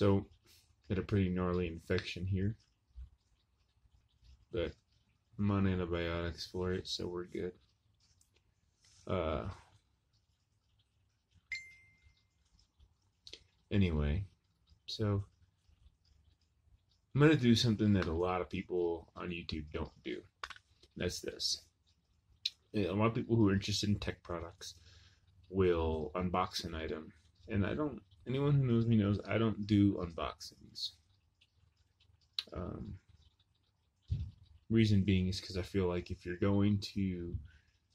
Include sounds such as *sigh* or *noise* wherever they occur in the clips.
So, had a pretty gnarly infection here, but I'm on antibiotics for it, so we're good. Uh, anyway, so I'm gonna do something that a lot of people on YouTube don't do. That's this. A lot of people who are interested in tech products will unbox an item, and I don't. Anyone who knows me knows I don't do unboxings. Um, reason being is because I feel like if you're going to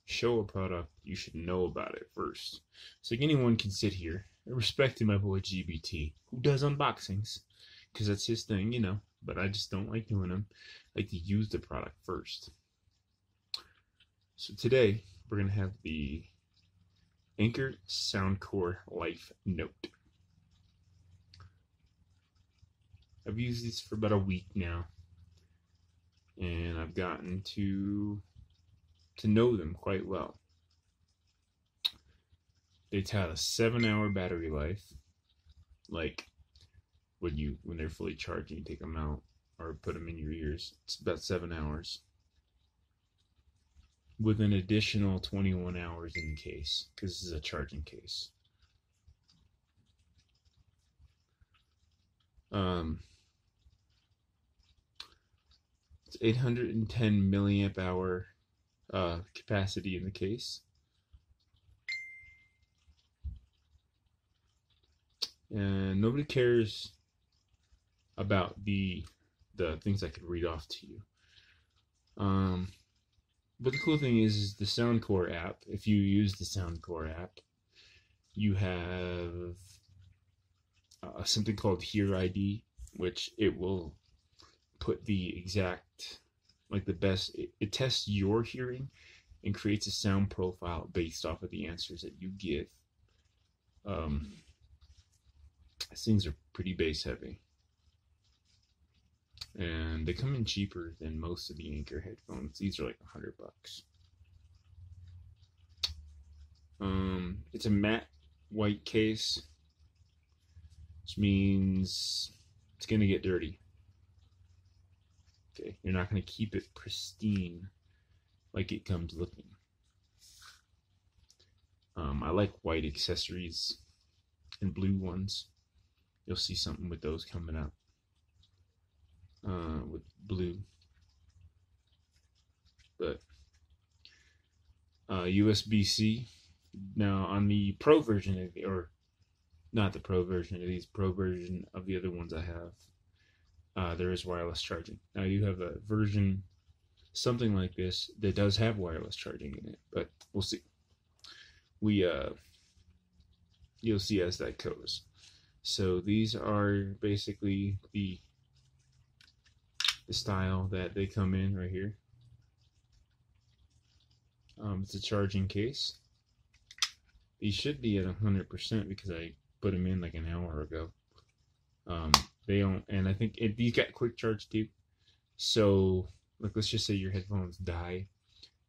show a product, you should know about it first. So like anyone can sit here, respecting my boy GBT, who does unboxings, because that's his thing, you know. But I just don't like doing them. I like to use the product first. So today we're gonna have the Anker Soundcore Life Note. I've used these for about a week now, and I've gotten to to know them quite well. They have a seven-hour battery life, like when you when they're fully charged, you take them out or put them in your ears. It's about seven hours, with an additional 21 hours in the case because this is a charging case. Um, it's 810 milliamp hour uh, capacity in the case. And nobody cares about the the things I could read off to you. Um, but the cool thing is, is the Soundcore app. If you use the Soundcore app, you have uh, something called Hear ID, which it will put the exact, like the best. It, it tests your hearing and creates a sound profile based off of the answers that you give. Um, these things are pretty bass heavy and they come in cheaper than most of the Anker headphones. These are like a hundred bucks. Um, it's a matte white case, which means it's gonna get dirty. Okay, you're not gonna keep it pristine like it comes looking. Um, I like white accessories and blue ones. You'll see something with those coming up uh, with blue. But uh, USB-C. Now on the Pro version of or not the Pro version of these, Pro version of the other ones I have, uh, there is wireless charging. Now you have a version, something like this, that does have wireless charging in it, but we'll see. We uh, you'll see as that goes. So these are basically the the style that they come in right here. Um, it's a charging case. These should be at 100% because I put them in like an hour ago. Um, they don't, and I think it, these got quick charge too. So, like, let's just say your headphones die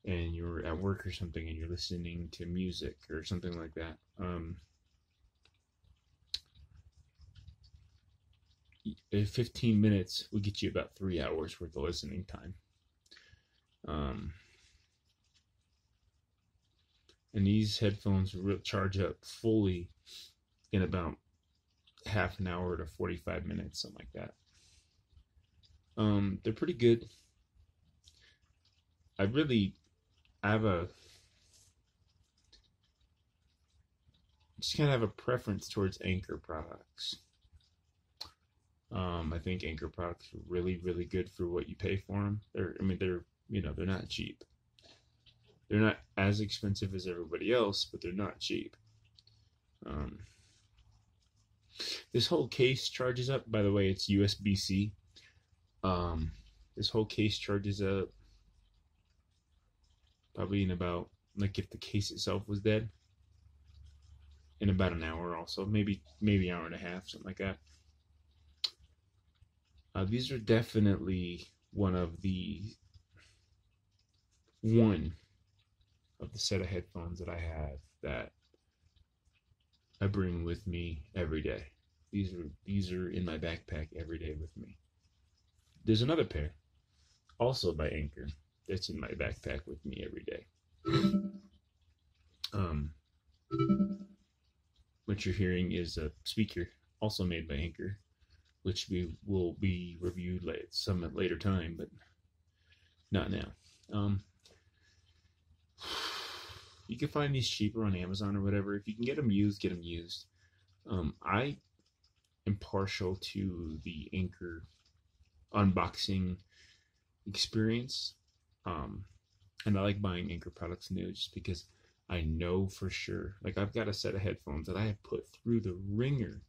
and you're at work or something and you're listening to music or something like that. Um, 15 minutes will get you about three hours worth of listening time. Um, and these headphones will charge up fully in about half an hour to 45 minutes, something like that. Um, they're pretty good. I really, I have a, just kind of have a preference towards Anker products. Um, I think Anker products are really, really good for what you pay for them. They're, I mean, they're, you know, they're not cheap. They're not as expensive as everybody else, but they're not cheap. Um, this whole case charges up. By the way, it's USB-C. Um, this whole case charges up probably in about like if the case itself was dead in about an hour also maybe maybe hour and a half something like that uh, these are definitely one of the one of the set of headphones that I have that I bring with me every day. These are these are in my backpack every day with me. There's another pair, also by Anker, that's in my backpack with me every day. *clears throat* Um, what you're hearing is a speaker, also made by Anker, which we will be reviewed at some at later time, but not now. Um, you can find these cheaper on Amazon or whatever. If you can get them used, get them used. Um, I am partial to the Anker unboxing experience. Um, and I like buying Anker products new just because I know for sure. Like I've got a set of headphones that I have put through the ringer,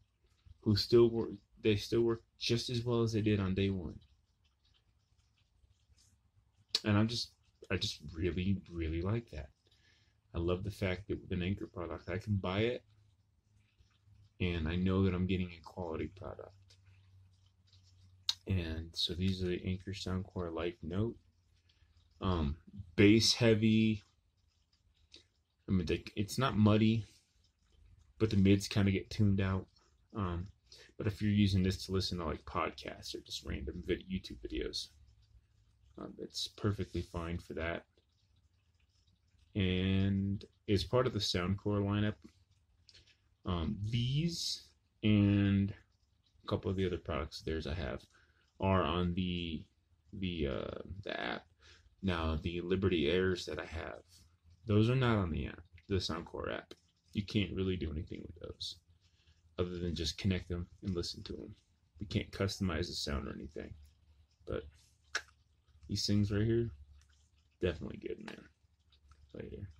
who still work. They still work just as well as they did on day one. And I'm just, I just really, really like that. I love the fact that with an Anker product, I can buy it, and I know that I'm getting a quality product. And so these are the Anker Soundcore Life Note. Um, bass heavy. I mean, they, it's not muddy, but the mids kind of get tuned out. Um, but if you're using this to listen to like podcasts or just random vid- YouTube videos, um, it's perfectly fine for that. And is part of the Soundcore lineup. Um, these and a couple of the other products theirs I have are on the the uh, the app. Now the Liberty Airs that I have, those are not on the app, the Soundcore app. You can't really do anything with those, other than just connect them and listen to them. We can't customize the sound or anything, but these things right here, definitely good, man. Right here.